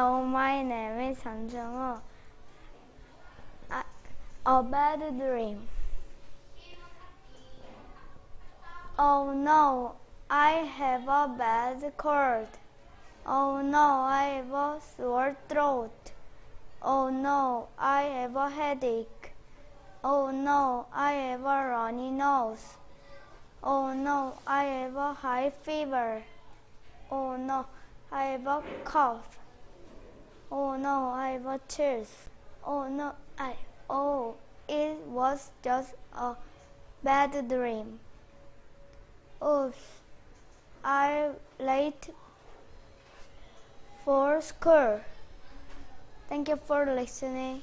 Hello, my name is Han Jung-ho. A bad dream. Oh no, I have a bad cold. Oh no, I have a sore throat. Oh no, I have a headache. Oh no, I have a runny nose. Oh no, I have a high fever. Oh no, I have a cough. Oh no, I a chills. Oh no, I oh it was just a bad dream. Oh, Oops, I'm late for school. Thank you for listening.